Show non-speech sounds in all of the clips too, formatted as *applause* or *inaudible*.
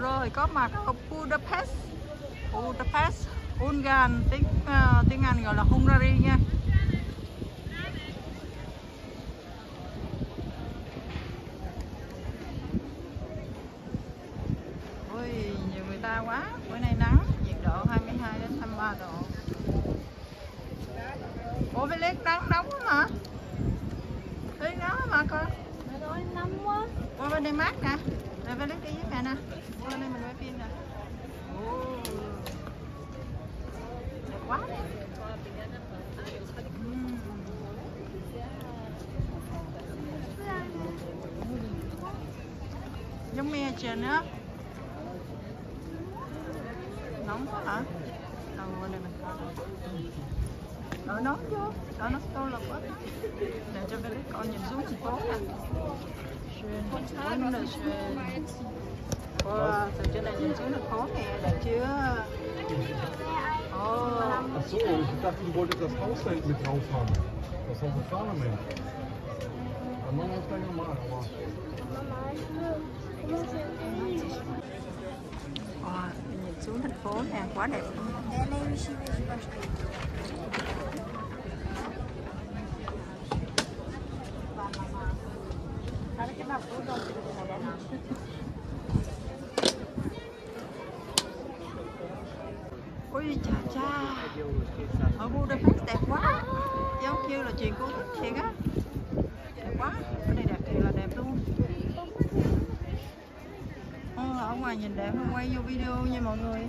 rồi có mặt ở Budapest. Budapest Ungarn tiếng uh, tiếng Anh gọi là Hungary nha. Ôi nhiều người ta quá. Bữa nay nắng nhiệt độ 22 đến 23 độ. Ủa với liếc nắng nóng lắm hả? Liếc nóng mà con ơi, nóng quá. Qua bên đây mát nè rồi với lấy đi với mẹ nè qua bên đây mình quay phim nè. Đẹp quá. Ừm. giống me trên nữa nóng quá hả? Đâu bên đây mình No, no, jo, danes tolle Natürlich kann ich so kochen. Schön, wunderschön. Boah, so schön, dass ich so eine Koche der Tür. Oh. Achso, ich dachte, du wolltest das Hausland mit drauf haben. Das Haus des Parlament. Dann machen wir es gleich nochmal. Oh, xuống thành phố nè, quá đẹp ôi Ui chà cha, ở Budapest đẹp quá, giống như là chuyện cổ tích thiệt á. Đẹp quá, Cái này đẹp thiệt là đẹp luôn. Ở ngoài nhìn đẹp, không quay vô video nha mọi người.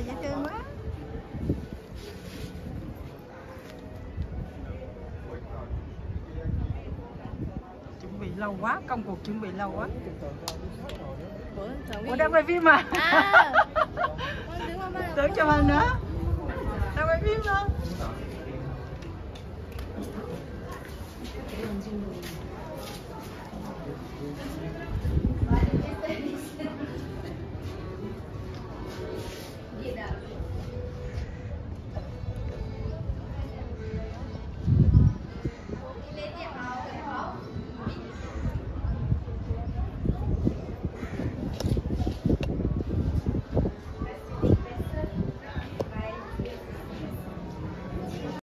rồi dễ thương quá. Chuẩn bị lâu quá công cuộc chuẩn bị lâu quá. Ủa đang quay phim à, à. *laughs* Tưởng cho mình nữa. Đang quay phim không Thank you.